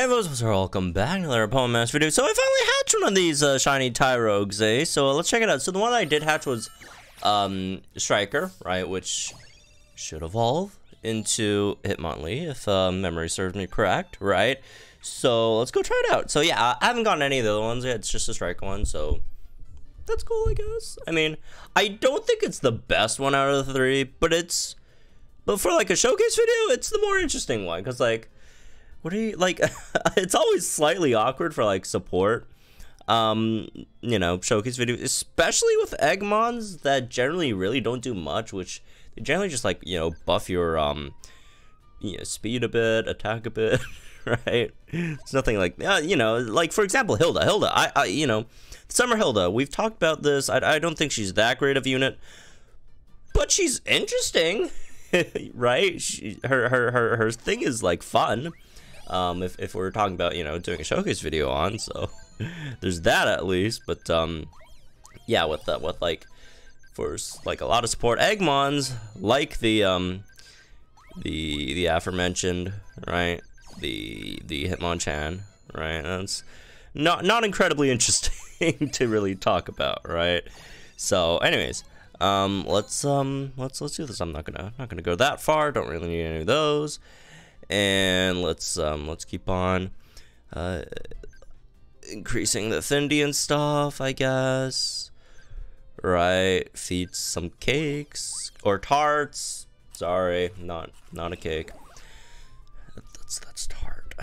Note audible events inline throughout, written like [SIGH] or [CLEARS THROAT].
Hey folks, welcome back to another Pokemon Master video. So I finally hatched one of these uh, shiny Tyrogues, eh? So let's check it out. So the one I did hatch was um, Striker, right? Which should evolve into Hitmonlee, if uh, memory serves me correct, right? So let's go try it out. So yeah, I haven't gotten any of the other ones yet. It's just a Striker one, so that's cool, I guess. I mean, I don't think it's the best one out of the three, but it's... But for like a showcase video, it's the more interesting one, because like what are you like [LAUGHS] it's always slightly awkward for like support um you know showcase videos especially with eggmons that generally really don't do much which they generally just like you know buff your um you know, speed a bit attack a bit [LAUGHS] right? It's nothing like uh, you know like for example hilda. Hilda I, I you know summer hilda we've talked about this. I, I don't think she's that great of a unit but she's interesting [LAUGHS] right? She, her, her her her thing is like fun um, if, if we're talking about, you know, doing a showcase video on, so [LAUGHS] there's that at least, but, um, yeah, with, the, with, like, for, like, a lot of support Eggmons, like the, um, the, the aforementioned, right, the, the Hitmonchan, right, that's not, not incredibly [LAUGHS] interesting to really talk about, right, so, anyways, um, let's, um, let's, let's do this, I'm not gonna, not gonna go that far, don't really need any of those, and let's um let's keep on uh increasing the Thindian stuff I guess. Right feed some cakes or tarts. Sorry not not a cake. That's that's tart.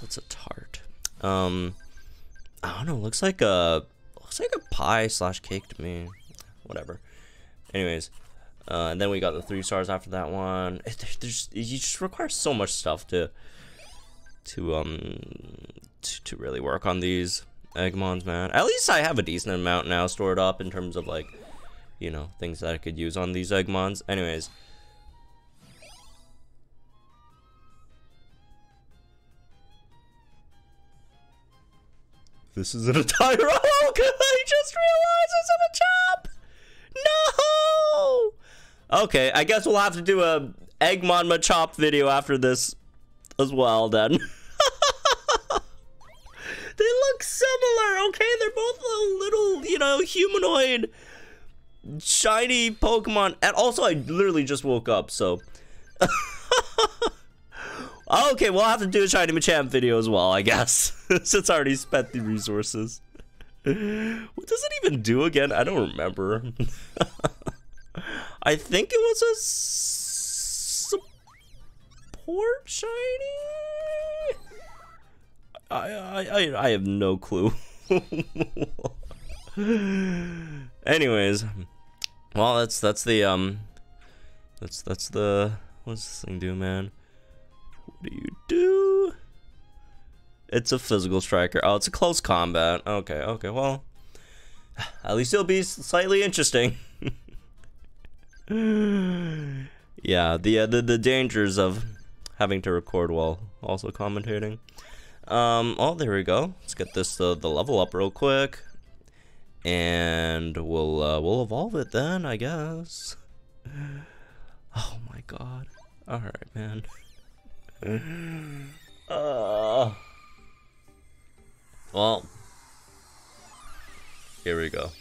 That's a tart. Um I don't know looks like a looks like a pie slash cake to me. Whatever. Anyways uh, and then we got the three stars after that one. There's, you just require so much stuff to to um to, to really work on these Eggmons, man. At least I have a decent amount now stored up in terms of like, you know, things that I could use on these Eggmons. Anyways. This isn't a Tyro! I just realized it's Machop! No! Okay, I guess we'll have to do a Eggmon Machop video after this as well then. [LAUGHS] they look similar, okay? They're both little, you know, humanoid shiny Pokemon. And also, I literally just woke up, so... [LAUGHS] okay, we'll have to do a shiny Machamp video as well, I guess. [LAUGHS] Since I already spent the resources. what does it even do again? I don't remember. I think it was a support shiny. I I I have no clue. [LAUGHS] Anyways, well that's that's the um that's that's the what's this thing do, man? What do you do? It's a physical striker. Oh, it's a close combat. Okay, okay, well, at least it'll be slightly interesting. [LAUGHS] [SIGHS] yeah, the, uh, the the dangers of having to record while also commentating. Um, oh, there we go. Let's get this uh, the level up real quick, and we'll uh, we'll evolve it then, I guess. [SIGHS] Oh my god! All right, man. [LAUGHS] uh, well, here we go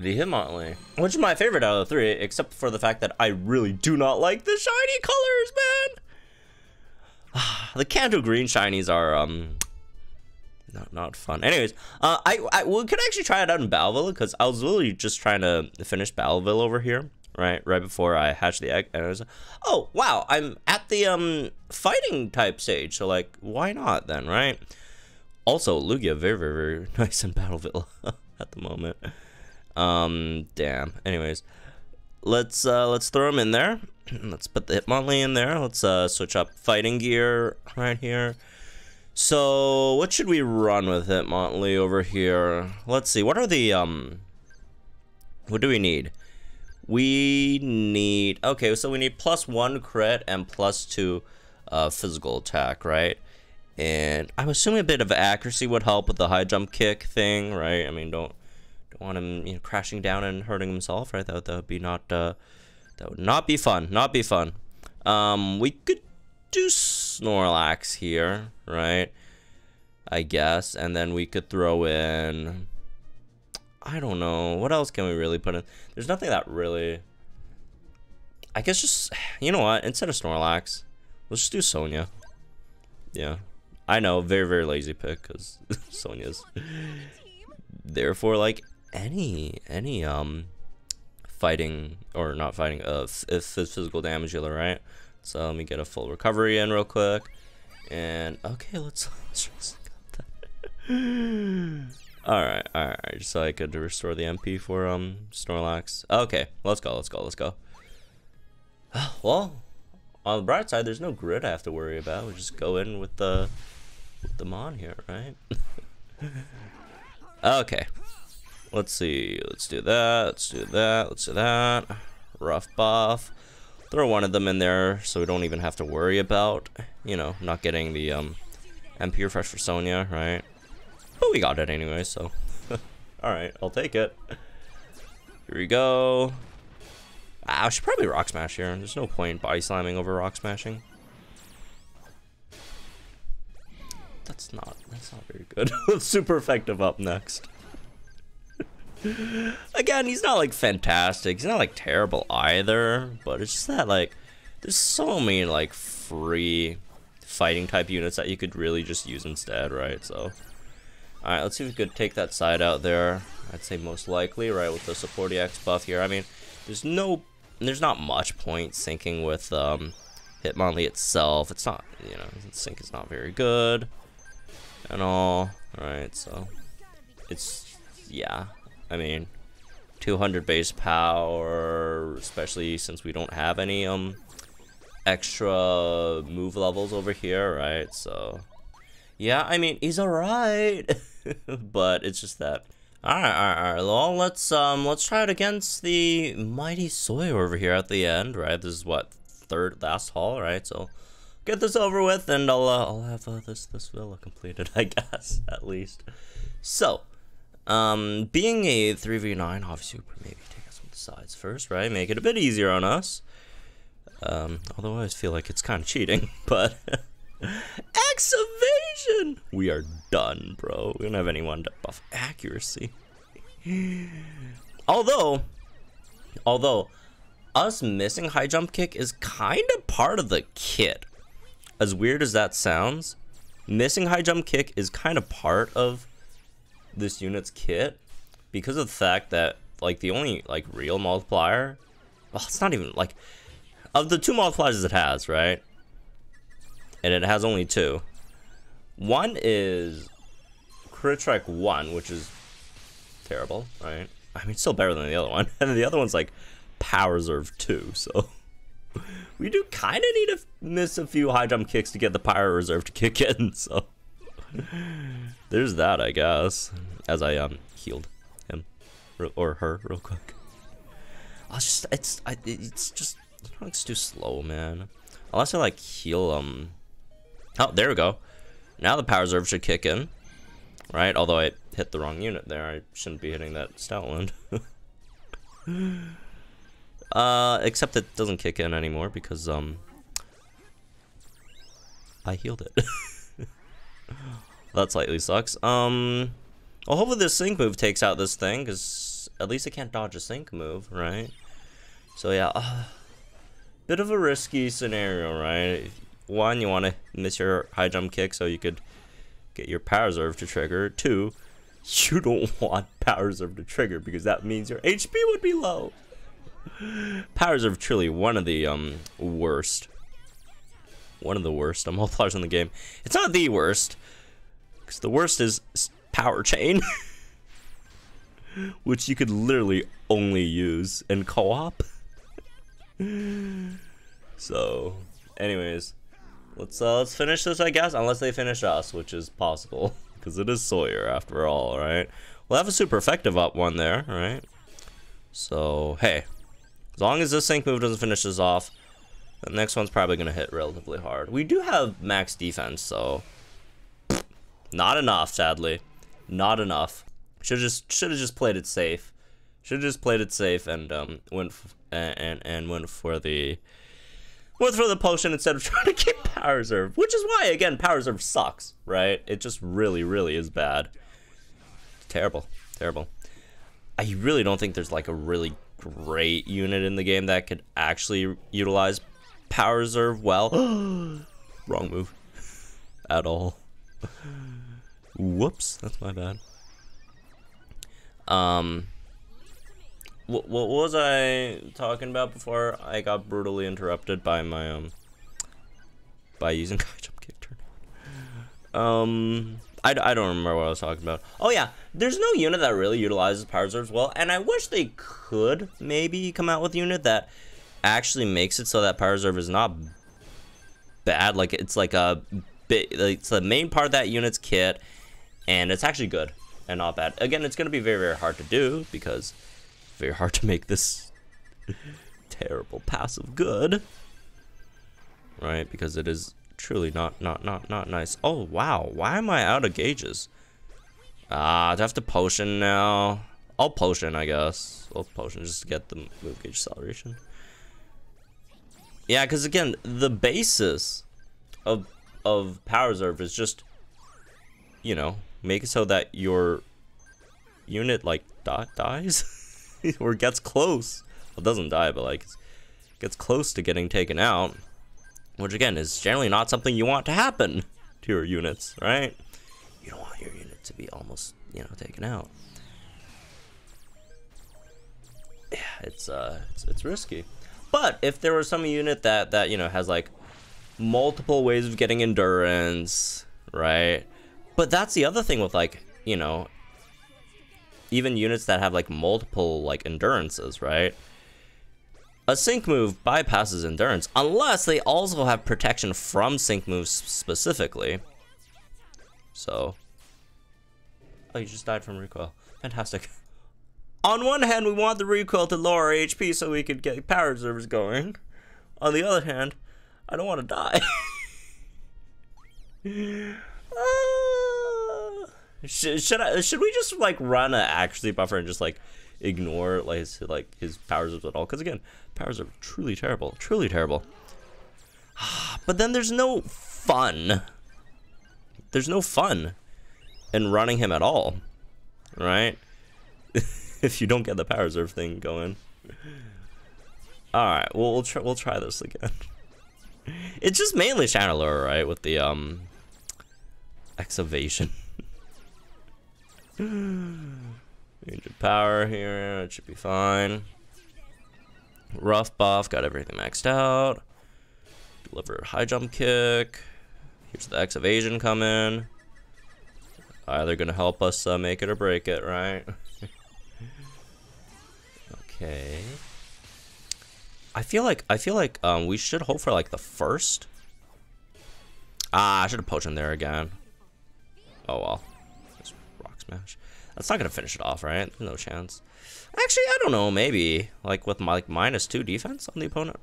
Hitmonlee, which is my favorite out of the three, except for the fact that I really do not like the shiny colors, man. [SIGHS] the Kanto Green shinies are um not not fun. Anyways, uh, I I we could actually try it out in Battle Villa because I was literally just trying to finish Battle Villa over here, right right before I hatched the egg, and I was like, oh wow, I'm at the um fighting type stage, so like why not then, right? Also, Lugia very very very [LAUGHS] nice in Battle Villa [LAUGHS] at the moment. Um, damn. Anyways, let's uh, let's throw him in there. [CLEARS THROAT] let's put the Hitmonlee in there. Let's uh, switch up fighting gear right here. So, what should we run with Hitmonlee over here? Let's see. What are the um? What do we need? We need okay. So we need plus one crit and plus two uh, physical attack, right? And I'm assuming a bit of accuracy would help with the high jump kick thing, right? I mean, don't don't want him you know crashing down and hurting himself right that, that would be not uh, that would not be fun not be fun um we could do Snorlax here, right? I guess, and then we could throw in. I don't know. What else can we really put in? There's nothing that really. I guess just you know what? Instead of Snorlax, let's just do Sonia. Yeah, I know, very very lazy pick because [LAUGHS] Sonia's. Therefore, like any any um fighting or not fighting uh if physical damage healer, right? So let me get a full recovery in real quick. And okay, let's, [LAUGHS] let's [LAUGHS] Alright, alright, just so I could restore the MP for um Snorlax. Okay, let's go, let's go, let's go. [SIGHS] Well, on the bright side, there's no grid I have to worry about. We just go in with the with the Mon here, right? [LAUGHS] okay. Let's see. Let's do that. Let's do that. Let's do that. Rough buff. Throw one of them in there so we don't even have to worry about, you know, not getting the um MP refresh for Sonia, right? But we got it anyway, so. [LAUGHS] Alright, I'll take it. Here we go. Ah, I should probably rock smash here. There's no point body slamming over rock smashing. That's not that's not very good. [LAUGHS] Super effective up next. Again, he's not like fantastic. He's not like terrible either, but it's just that like there's so many like free fighting type units that you could really just use instead, right? So Alright, let's see if we could take that side out there. I'd say most likely, right, with the support EX buff here. I mean, there's no there's not much point syncing with um, Hitmonlee itself. It's not, you know, sync is not very good and all. Alright, so it's, yeah, I mean, 200 base power, especially since we don't have any um extra move levels over here, right? So, yeah, I mean, he's alright, [LAUGHS] but it's just that Alright, alright, alright. Well, let's um let's try it against the mighty Sawyer over here at the end, right? This is what third last haul, right? So get this over with, and I'll uh, I'll have uh, this this villa completed, [LAUGHS] I guess at least. So, um, being a three v nine, obviously we maybe take us on the sides first, right? Make it a bit easier on us. Um, although I feel like it's kind of cheating, [LAUGHS] but. [LAUGHS] X evasion! We are done, bro. We don't have anyone to buff accuracy. [LAUGHS] although, although, us missing high jump kick is kind of part of the kit. As weird as that sounds, missing high jump kick is kind of part of this unit's kit because of the fact that like the only like real multiplier well it's not even like of the two multipliers it has right and it has only two. One is Crit Strike 1, which is terrible, right? I mean, still better than the other one. [LAUGHS] And the other one's like Power Reserve 2, so... [LAUGHS] we do kind of need to miss a few high jump kicks to get the Power Reserve to kick in, [LAUGHS] so... [LAUGHS] There's that, I guess. As I, um, healed him. Or her, real quick. I was just, it's, I, it's just, it's too slow, man. Unless I, like, heal, um, Oh, there we go. Now the power reserve should kick in. Right? Although I hit the wrong unit there. I shouldn't be hitting that Stoutland. [LAUGHS] uh, except it doesn't kick in anymore because, um... I healed it. [LAUGHS] that slightly sucks. Um... Well, hopefully this sync move takes out this thing, because at least it can't dodge a sync move, right? So yeah, uh, bit of a risky scenario, right? one, you want to miss your high jump kick so you could get your power reserve to trigger. Two, you don't [LAUGHS] want power reserve to trigger because that means your HP would be low. [LAUGHS] Power reserve truly one of the um worst, one of the worst um, multipliers [LAUGHS] in the game. It's not the worst, because the worst is power chain, [LAUGHS] which you could literally only use in co-op. [LAUGHS] so, anyways, Let's uh, let's finish this, I guess, unless they finish us, which is possible, [LAUGHS] because it is Sawyer after all, right? We'll have a super effective up one there, right? So hey, as long as this sync move doesn't finish us off, the next one's probably gonna hit relatively hard. We do have max defense, so not enough, sadly, not enough. Should just should have just played it safe. Should have just played it safe and um went and and, and went for the went for the potion instead of [LAUGHS] trying to keep power reserve, which is why again power reserve sucks, right? It just really, really is bad. Terrible, terrible. I really don't think there's like a really great unit in the game that could actually utilize power reserve well. [GASPS] Wrong move. [LAUGHS] At all. Whoops, that's my bad. Um, what, what was I talking about before I got brutally interrupted by my um by using high jump kick turn? Um, I, I don't remember what I was talking about. Oh yeah, there's no unit that really utilizes power reserves well, and I wish they could maybe come out with a unit that actually makes it so that power reserve is not bad. Like it's like a bit, it's the main part of that unit's kit, and it's actually good and not bad. Again, it's gonna be very very hard to do because very hard to make this [LAUGHS] terrible passive good, right? Because it is truly not not not not nice. Oh wow, why am I out of gauges? Ah, uh, I have to potion now. I'll potion, I guess. I'll potion just to get the move gauge acceleration. Yeah, because again, the basis of of power reserve is just, you know, make it so that your unit like die dies. [LAUGHS] or gets close. Well, doesn't die, but like gets close to getting taken out, which again is generally not something you want to happen to your units, right? You don't want your unit to be almost, you know, taken out. Yeah, it's uh, it's, it's risky. But if there was some unit that that you know has like multiple ways of getting endurance, right? But that's the other thing with like you know even units that have like multiple like endurances, right? A sync move bypasses endurance unless they also have protection from sync moves specifically. So, oh, you just died from recoil. Fantastic. [LAUGHS] On one hand, we want the recoil to lower HP so we could get power reserves going. On the other hand, I don't want to die. [LAUGHS] Ah. Should, should I? Should we just like run an actually buffer and just like ignore like his like his powers at all? Because again, powers are truly terrible, truly terrible. [SIGHS] But then there's no fun. There's no fun in running him at all, right? [LAUGHS] if you don't get the power reserve thing going. All right, well we'll try we'll try this again. [LAUGHS] It's just mainly Channeler, right, with the um excavation. [LAUGHS] Major power here, it should be fine. Rough buff, got everything maxed out. Deliver high jump kick. Here's the X evasion coming. Either gonna help us uh, make it or break it, right? [LAUGHS] okay. I feel like I feel like um, we should hope for like the first. Ah, I should have poached potioned there again. Oh well Rock smash. That's not gonna finish it off, right? No chance. Actually, I don't know. Maybe like with my like minus two defense on the opponent.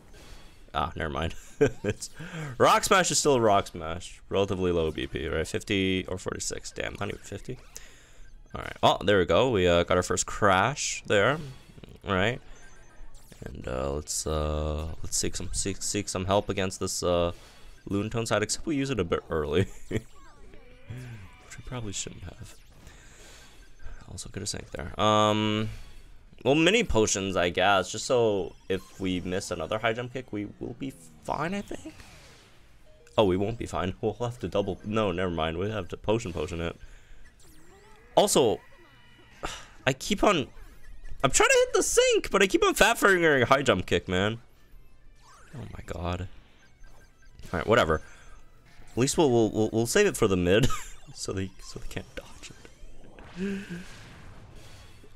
Ah, never mind. [LAUGHS] it's rock smash is still rock smash. Relatively low BP, right? 50 or 46. Damn, not even 50. All right. Oh, there we go. We uh, got our first crash there. All right. And uh, let's uh, let's seek some seek, seek some help against this uh, Lunatone side. Except we use it a bit early, [LAUGHS] which we probably shouldn't have. Also could have sank there. Um, well, mini potions, I guess, just so if we miss another high jump kick, we will be fine, I think. Oh, we won't be fine. [LAUGHS] We'll have to double. No, never mind. We have to potion potion it. Also, [SIGHS] I keep on. I'm trying to hit the sync, but I keep on fat fingering high jump kick, man. Oh my god. All right, whatever. At least we'll we'll we'll save it for the mid, [LAUGHS] so they so they can't dodge it. [LAUGHS]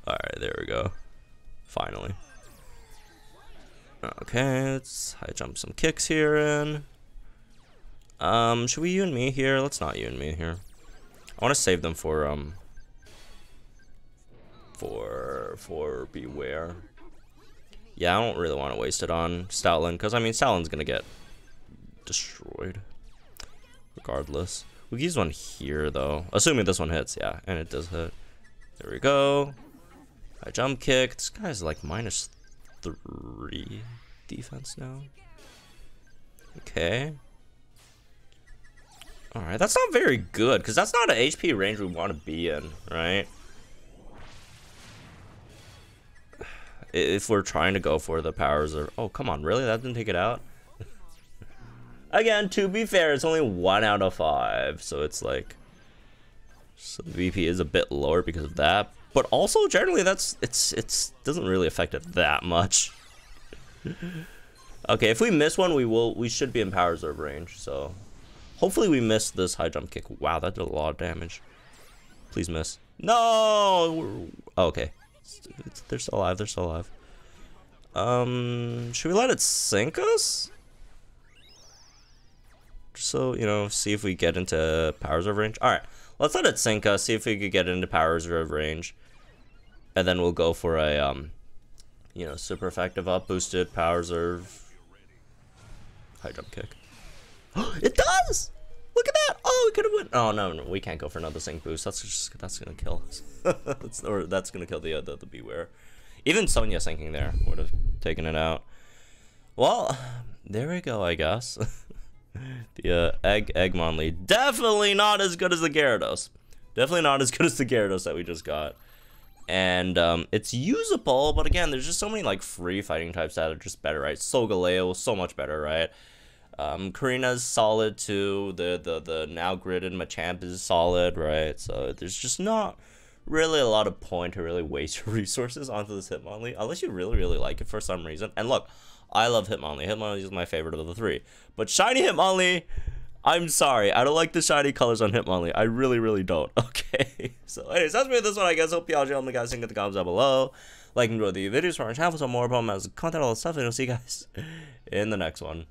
Alright, there we go. Finally. Okay, let's high jump some kicks here in. Um, should we you and me here? Let's not you and me here. I want to save them for, um, for, for Bewear. Yeah, I don't really want to waste it on Stoutland, because, I mean, Stoutland's going to get destroyed. Regardless. We can use one here, though. Assuming this one hits, yeah, and it does hit. There we go. I jump kick. This guy's like minus three defense now. Okay. Alright, that's not very good, because that's not an HP range we want to be in, right? If we're trying to go for the powers of... Oh, come on, really? That didn't take it out? [LAUGHS] Again, to be fair, it's only one out of five, so it's like... So the BP is a bit lower because of that, but also generally that's it's it's doesn't really affect it that much. [LAUGHS] okay, if we miss one, we will we should be in power reserve range. So hopefully we miss this high jump kick. Wow, that did a lot of damage. Please miss. No. Okay, it's, they're still alive. They're still alive. Um, should we let it sync us? So you know, see if we get into power reserve range. All right. Let's let it sync us, see if we could get into power reserve range. And then we'll go for a, um, you know, super effective up boosted power reserve high jump kick. [GASPS] it does! Look at that! Could have went. Oh no, no, we can't go for another sync boost. That's just that's gonna kill us. [LAUGHS] that's or that's gonna kill the, uh, the Bewear. Even Sonia syncing there would have taken it out. Well, there we go, I guess. [LAUGHS] the uh, Egg Eggmonly. Definitely not as good as the Gyarados. Definitely not as good as the Gyarados that we just got. And um, it's usable, but again, there's just so many like free fighting types that are just better, right? Solgaleo, so much better, right? Um, Korrina's solid too. The the the now gridded Machamp is solid, right? So there's just not really a lot of point to really waste [LAUGHS] resources onto this Hitmonlee unless you really really like it for some reason. And look, I love Hitmonlee. Hitmonlee is my favorite of the three. But shiny Hitmonlee, I'm sorry. I don't like the shiny colors on Hitmonlee. I really, really don't. [LAUGHS] Okay. So anyways, that's me with this one, I guess. Hope y'all enjoyed the guys. Think in the comments down below. Like and enjoy the videos for our channel for some more about content, all that stuff. And I'll see you guys [LAUGHS] in the next one.